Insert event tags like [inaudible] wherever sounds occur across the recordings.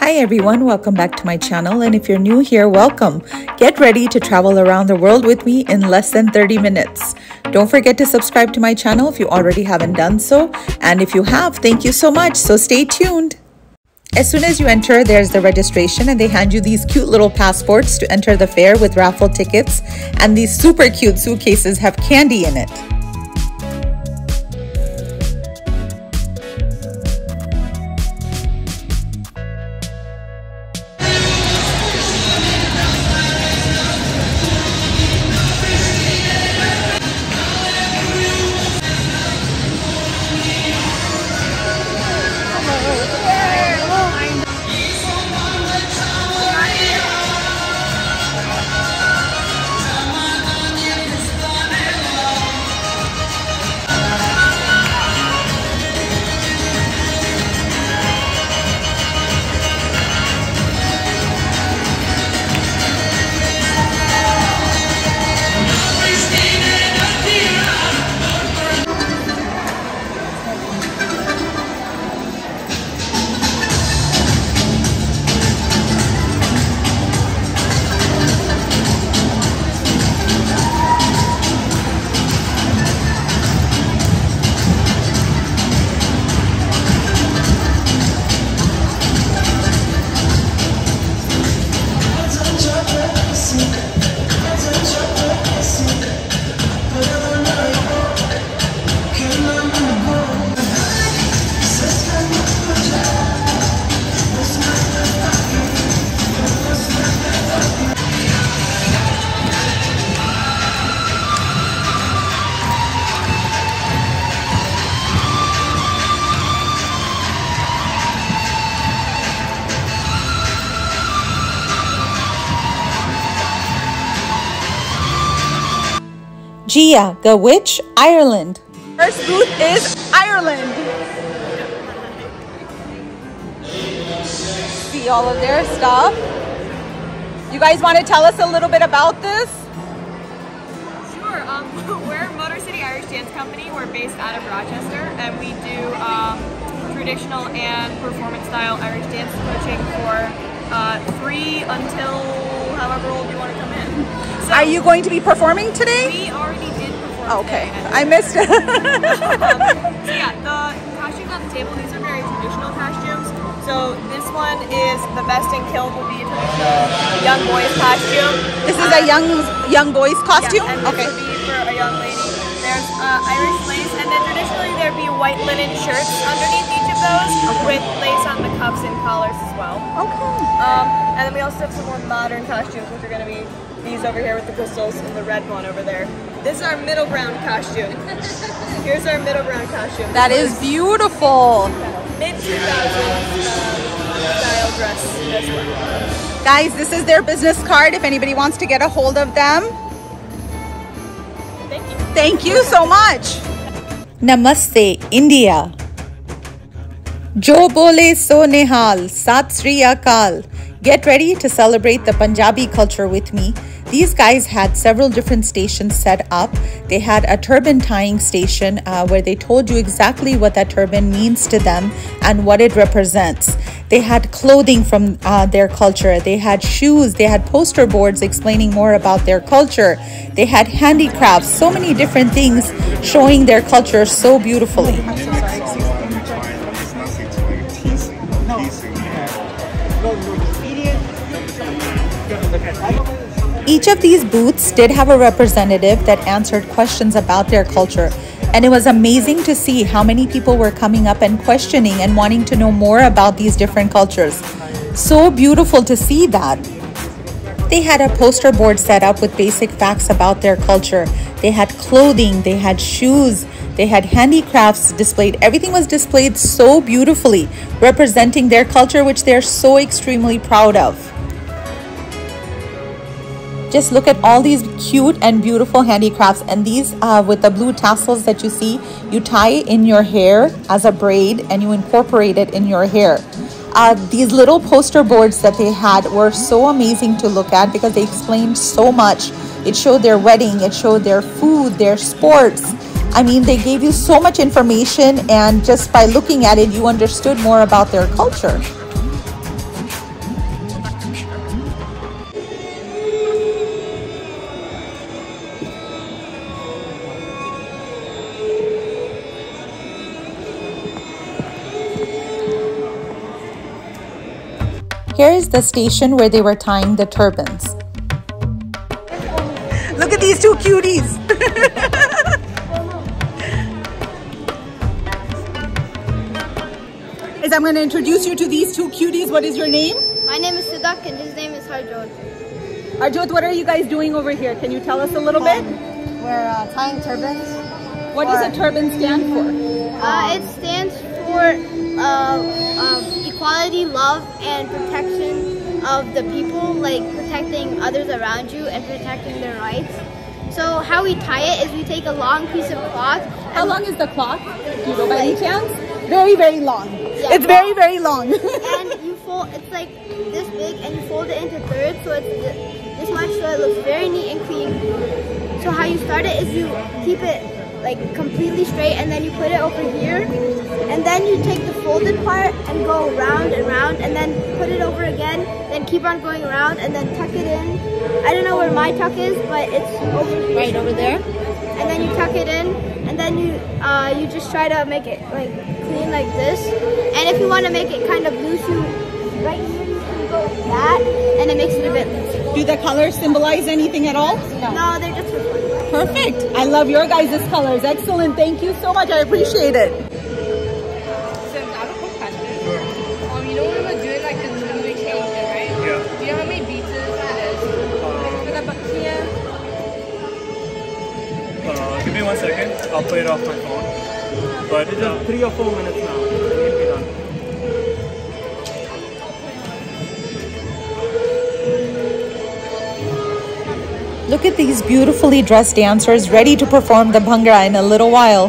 Hi everyone, welcome back to my channel and if you're new here, welcome. Get ready to travel around the world with me in less than 30 minutes. Don't forget to subscribe to my channel if you already haven't done so and if you have, thank you so much, so stay tuned. As soon as you enter, there's the registration and they hand you these cute little passports to enter the fair with raffle tickets and these super cute suitcases have candy in it. Gia, the witch, Ireland. First booth is Ireland. See all of their stuff. You guys want to tell us a little bit about this? Sure. Um, [laughs] we're Motor City Irish Dance Company. We're based out of Rochester, and we do um, traditional and performance style Irish dance coaching for uh, three until however old you want to come in. So Are you going to be performing today? We already did perform. Okay, I missed it. um, so yeah, the costumes on the table. These are very traditional costumes. So this one is the best in kilt will be a traditional young boy's costume. This is a young young boy's costume. Yeah, and okay. for a young lady. There's uh, Irish and then traditionally there'd be white linen shirts underneath each of those okay. with lace on the cuffs and collars as well. Okay. Um, and then we also have some more modern costumes, which are going to be these over here with the crystals and the red one over there. This is our middle ground costume. [laughs] Here's our middle ground costume. That is beautiful mid 2000s style dress Guys, this is their business card if anybody wants to get a hold of them. Thank you. Thank you so much. Namaste, India. Jo bole so Nihal, sat sri akal. Get ready to celebrate the Punjabi culture with me these guys had several different stations set up. They had a turban tying station uh, where they told you exactly what that turban means to them and what it represents. They had clothing from uh, their culture. They had shoes. They had poster boards explaining more about their culture. They had handicrafts, so many different things showing their culture so beautifully. Each of these booths did have a representative that answered questions about their culture. And it was amazing to see how many people were coming up and questioning and wanting to know more about these different cultures. So beautiful to see that. They had a poster board set up with basic facts about their culture. They had clothing, they had shoes, they had handicrafts displayed. Everything was displayed so beautifully, representing their culture, which they're so extremely proud of. Just look at all these cute and beautiful handicrafts and these uh, with the blue tassels that you see, you tie in your hair as a braid and you incorporate it in your hair. Uh, these little poster boards that they had were so amazing to look at because they explained so much. It showed their wedding, it showed their food, their sports. I mean, they gave you so much information and just by looking at it, you understood more about their culture. Here is the station where they were tying the turbans. Look at these two cuties. [laughs] Guys, I'm going to introduce you to these two cuties. What is your name? My name is Sidak and his name is Harjot. Arjot, what are you guys doing over here? Can you tell us a little bit? We're uh, tying turbans. What does a turban stand for? Uh, it stands for uh, um, equality, love, and protection of the people, like protecting others around you and protecting their rights. So how we tie it is we take a long piece of cloth. How long is the cloth? Do you know by any chance? Very, very long. Yeah. It's very, very long. [laughs] and you fold, it's like this big and you fold it into thirds so it's this much so it looks very neat and clean. So how you start it is you keep it like completely straight and then you put it over here and then you take the folded part and go round and round and then put it over again then keep on going around and then tuck it in. I don't know where my tuck is but it's over right over there and then you tuck it in and then you uh, you just try to make it like clean like this and if you want to make it kind of loose you right here you can go like that and it makes it a bit loose. Do the colors symbolize anything at all? No, they're just for. Perfect. I love your guys' colors. Excellent. Thank you so much. I appreciate it. So I have a quick question. Um, you know when we're doing like the when change right? Yeah. Do you know how many beats it is? For the buck. Uh, give me one second. I'll play it off my phone. But it's just three or four minutes now. Look at these beautifully dressed dancers ready to perform the Bhangra in a little while.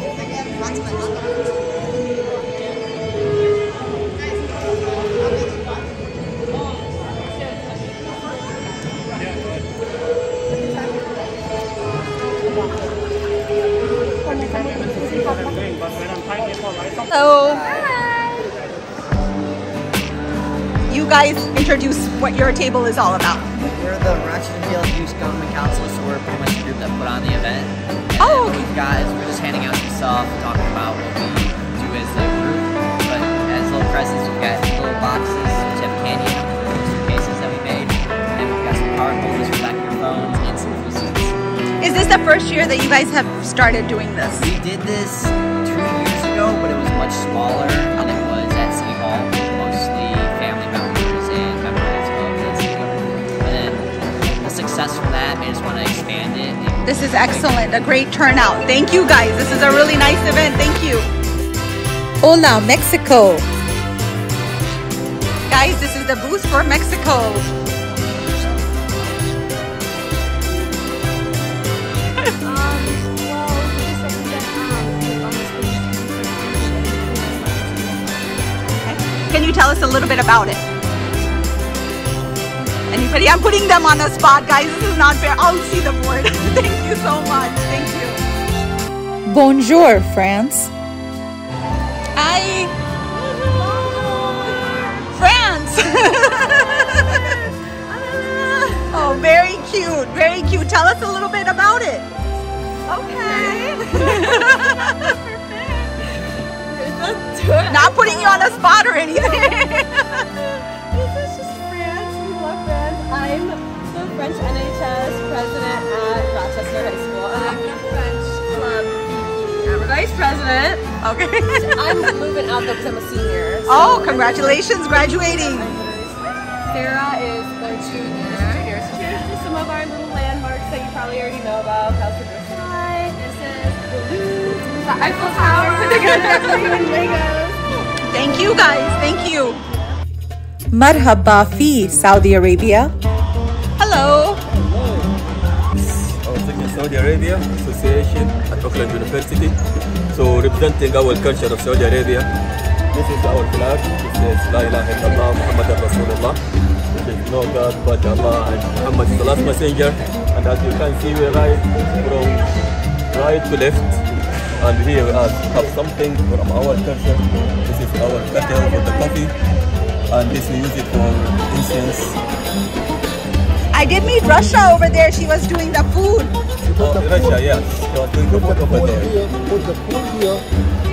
Hello. You guys introduce what your table is all about. First year that you guys have started doing this? We did this two years ago, but it was much smaller, and it was at City Hall, mostly family members and members of the city government. And then the success from that made us want to expand it. This is excellent. A great turnout. Thank you guys. This is a really nice event. Thank you. Hola, Mexico! Guys, this is the booth for Mexico. You tell us a little bit about it? Anybody? I'm putting them on the spot, guys. This is not fair. I'll see the board. [laughs] Thank you so much. Thank you. Bonjour, France! Hi. France. [laughs] oh, very cute. Very cute. Tell us a little bit about it. Okay. [laughs] Not putting you on a spot or anything. [laughs] This is just France. We love France. I'm the French NHS president at Rochester High School, and I'm the French club I'm vice president. Okay. [laughs] I'm moving out though because I'm a senior. so Oh, congratulations graduating. Sarah is the junior. Here's just some of our little landmarks that you probably already know about. The Eiffel Tower. [laughs] Thank you guys. Thank you. Marhaba fi Saudi Arabia. Hello. I was in Saudi Arabia Association at Oakland University. So representing our culture of Saudi Arabia. This is our flag. It says La ilaha illallah Muhammad Rasulullah. There is no God but Allah and Muhammad is the last messenger. And as you can see we ride from right to left. And here we have have something from our culture. This is our kettle for the coffee. And this we use it for incense. I did meet Rasha over there. She was doing the food. Oh, the Rasha, food, yes. You are doing the food the over there. here, put the food here,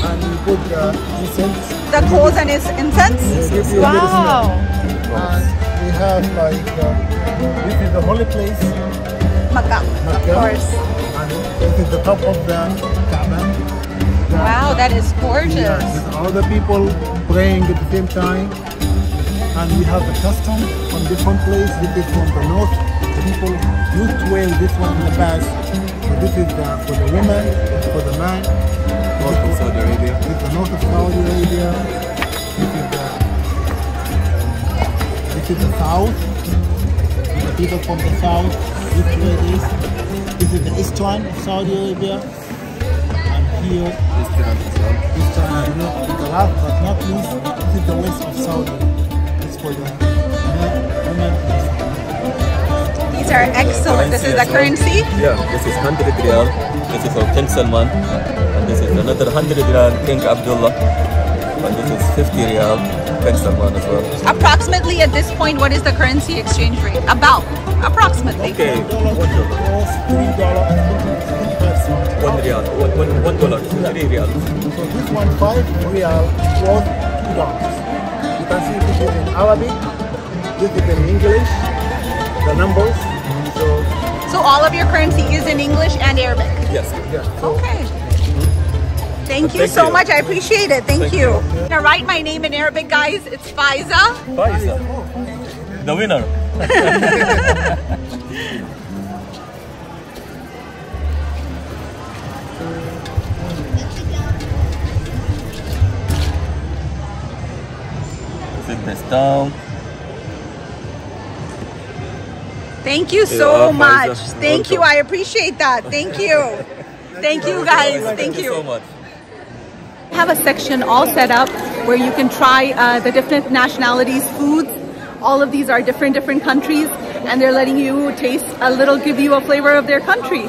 and you put the incense. The coals and its incense? It gives you a little smell. Wow. And we have like, uh, this is the holy place, Makkah, of Makkah. course. And this is the top of the Kaaba. Wow, that is gorgeous. Yeah, all the people praying at the same time. And we have the custom from different place. This is from the north. The people used to wear this one in the past. But this is uh, for the women, for the man. North of Saudi Arabia. This is the north of Saudi Arabia. This is the, this is the south. The people from the south used to wear this. This is the east one of Saudi Arabia. And here Eastern and the last but not least, this is the west of Saudi. It's for the men, women. These are excellent. This is the currency. Yeah, this is 100 riyal. This is for King Salman. And this is another 100 riyal King Abdullah. And this is 50 riyal King Salman as well. Approximately at this point, what is the currency exchange rate? About. Approximately. Okay, Dollar costs three dollar and twenty-five cents. one riyal. One, one, one dollar, three riyal. So this one five riyal was two dollars. You can see this is in Arabic, this is in English, the numbers. So So all of your currency is in English and Arabic. Yes. yeah, so Okay. Thank you Thank so you. much. I appreciate it. Thank, Thank you. you. I'm write my name in Arabic, guys. It's Faiza. Faiza. The winner. Sit this down. Thank you so Faiza. much. Thank you. I appreciate that. Thank you. Thank you, guys. Thank you so you. much. have a section all set up where you can try uh, the different nationalities foods all of these are different different countries and they're letting you taste a little give you a flavor of their country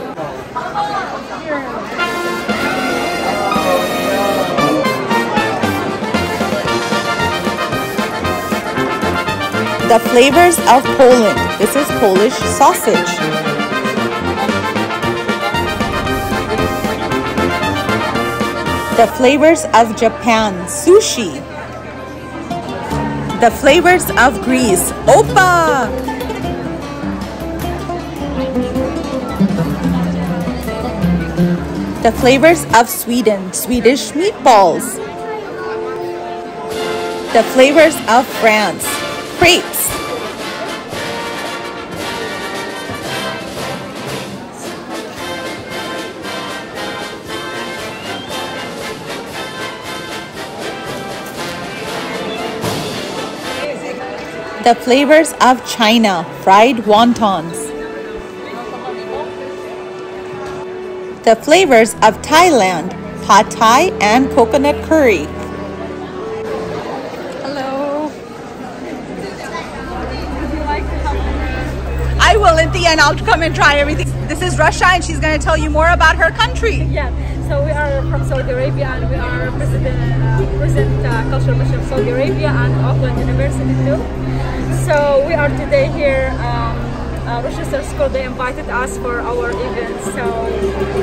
The flavors of Poland. This is Polish sausage. The flavors of Japan. Sushi. The flavors of Greece. Opa! The flavors of Sweden. Swedish meatballs. The flavors of France. Crepes. The flavors of China. Fried wontons. The flavors of Thailand. Pad Thai and coconut curry. hello i will at the end i'll come and try everything this is Rasha and she's going to tell you more about her country Yeah, so we are from Saudi Arabia and we are president, uh, present uh, cultural mission of Saudi Arabia and Oakland University too. So we are today here. Um, uh, Rochester School they invited us for our event. So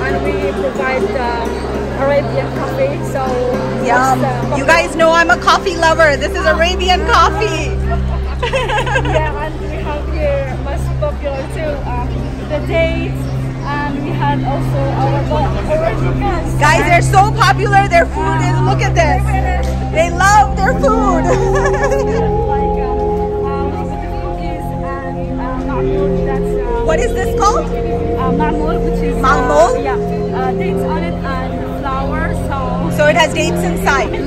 and we provide um, Arabian coffee. So Yum. uh, You guys know I'm a coffee lover. This is Arabian coffee. [laughs] yeah, and we have here most popular too um, the dates, and we had also our Guys, they're so popular. Their food is, look at this. They love their food. like cookies and ma'moul, that's what is this called? uh, ma'moul, which is uh, yeah, uh, dates on it and flour. So So it has dates inside. [laughs]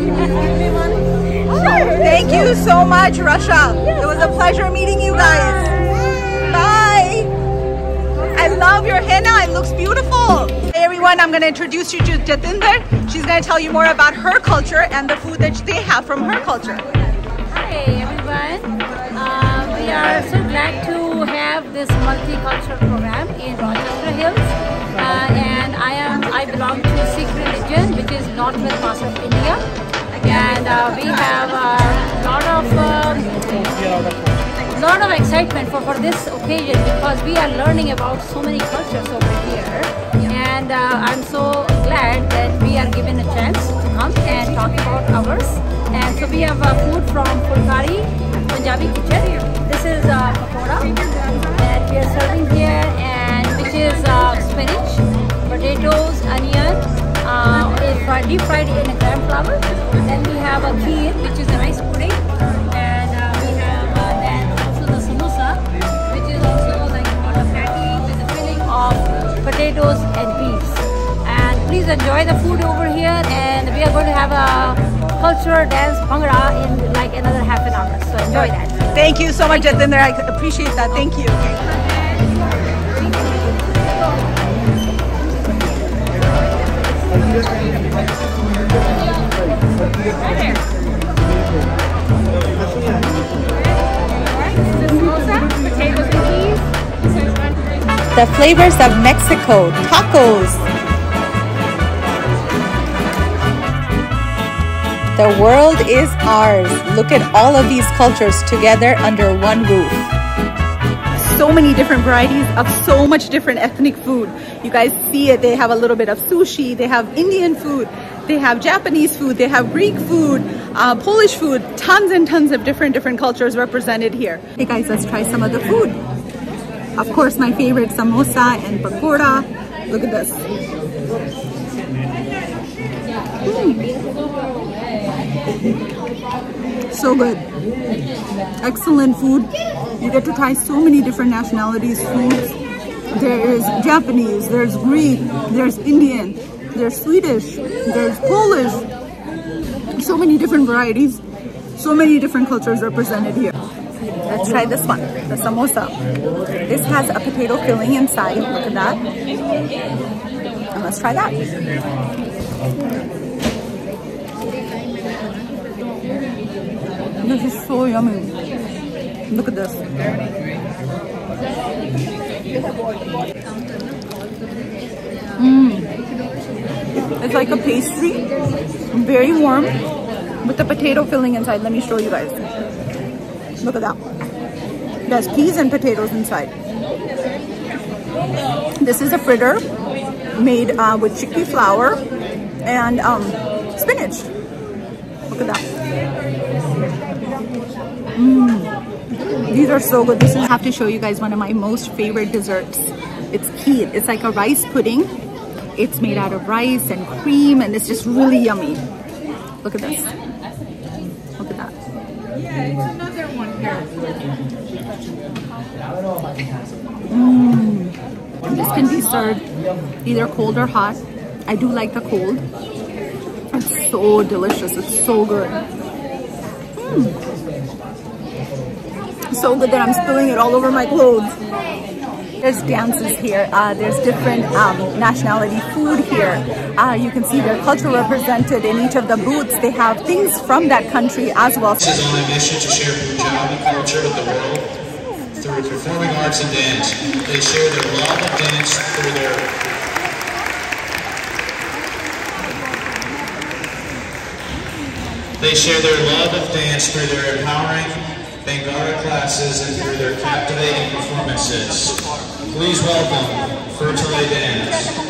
Thank you so much, Rasha. It was a pleasure meeting you guys. Love your henna. It looks beautiful. Hey everyone, I'm going to introduce you to Jatinder. She's going to tell you more about her culture and the food that they have from her culture. Hi everyone. Uh, we are so glad to have this multicultural program in Rochester Hills. Uh, and I am I belong to Sikh religion, which is northwest part of India. And uh, we have a lot of um, lot of excitement for, for this occasion because we are learning about so many cultures over here. And uh, I'm so glad that we are given a chance to come and talk about ours. And so we have uh, food from Fulkari Punjabi kitchen. This is uh, that we are serving here and which is uh, spinach potatoes onion uh, deep fried in a gram flour. Then we have a kheer which is a rice pudding potatoes and peas and please enjoy the food over here and we are going to have a cultural dance bhangra in like another half an hour so enjoy that Thank you so much, Jatinder. I appreciate that. Thank you. The flavors of Mexico, tacos. The world is ours. Look at all of these cultures together under one roof. so many different varieties of so much different ethnic food. You guys see it. They have a little bit of sushi. They have Indian food. They have Japanese food. They have Greek food, uh, Polish food. Tons and tons of different different cultures represented here. Hey guys, let's try some of the food. Of course, my favorite samosa and pakora. Look at this. Mm. So good. Excellent food. You get to try so many different nationalities foods. There is Japanese, there's Greek, there's Indian, there's Swedish, there's Polish. So many different varieties, so many different cultures represented here. Let's try this one, the samosa. This has a potato filling inside, look at that. And let's try that. This is so yummy. Look at this. Mmm. It's like a pastry, very warm, with the potato filling inside. Let me show you guys. Look at that. There's peas and potatoes inside. This is a fritter made uh, with chickpea flour and um, spinach. Look at that. Mmm. These are so good. This is I have to show you guys one of my most favorite desserts. It's kheer. It's like a rice pudding. It's made out of rice and cream and it's just really yummy. Look at this. Look at that. Mmm. This can be served either cold or hot. I do like the cold. It's so delicious. It's so good. Mm. So good that I'm spilling it all over my clothes. There's dances here. Uh, there's different um, nationality food here. Uh, you can see their culture represented in each of the booths. They have things from that country as well. This is on a mission to share Punjabi culture with the world through performing arts and dance. They share their love of dance through their They share their love of dance through their empowering Bhangra classes and through their captivating performances. Please welcome Fertile Dance.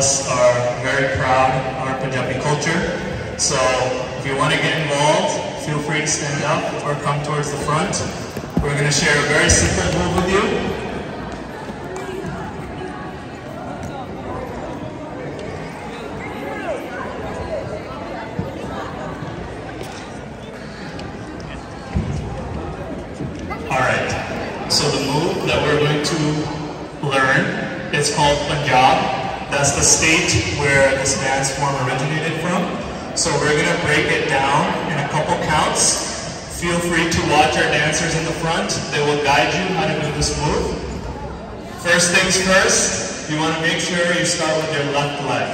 Us are very proud of our Punjabi culture. So if you want to get involved, feel free to stand up or come towards the front. We're going to share a very secret move with you. Alright, so the move that we're going to learn is called Punjab. That's the state where this dance form originated from. So we're going to break it down in a couple counts. Feel free to watch our dancers in the front. They will guide you how to do this move. First things first, you want to make sure you start with your left leg.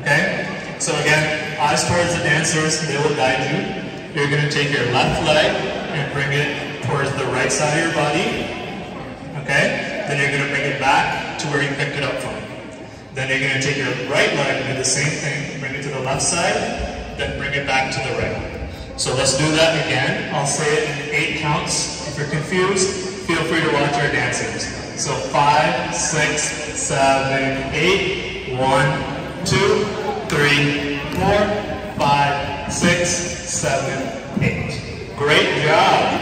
Okay? So again, eyes towards the dancers, they will guide you. You're going to take your left leg and bring it towards the right side of your body. Okay? Then you're going to bring it back to where you picked it up from. Then you're going to take your right leg and do the same thing. Bring it to the left side, then bring it back to the right. So let's do that again. I'll say it in eight counts. If you're confused, feel free to watch our dancers. So five, six, seven, eight. One, two, three, four, five, six, seven, eight. Great job.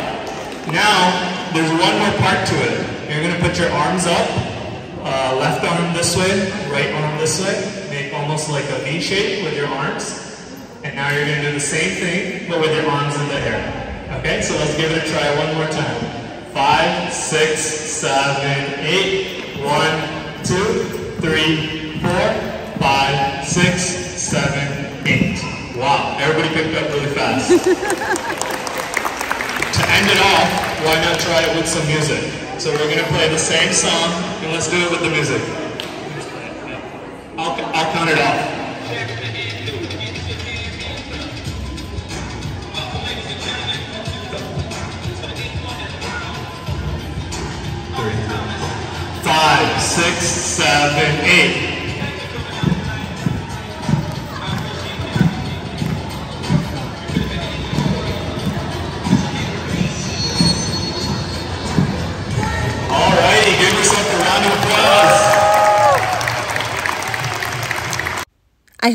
Now, there's one more part to it. You're going to put your arms up, uh, left arm this way, right arm this way. Make almost like a V shape with your arms. And now you're going to do the same thing, but with your arms in the air. Okay, so let's give it a try one more time. Five, six, seven, eight. One, two, three, four, five, six, seven, eight. Wow, everybody picked up really fast. [laughs] To end it off, why not try it with some music? So we're going to play the same song, let's do it with the music. I'll, I'll count it off.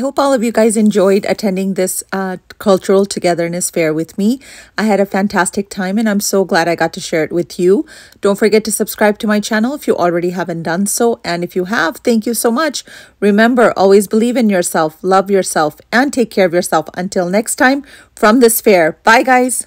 Hope all of you guys enjoyed attending this uh, cultural togetherness fair with me. I had a fantastic time and I'm so glad I got to share it with you. Don't forget to subscribe to my channel if you already haven't done so. And if you have, thank you so much. Remember, always believe in yourself, love yourself, and take care of yourself. Until next time, from this fair. Bye, guys.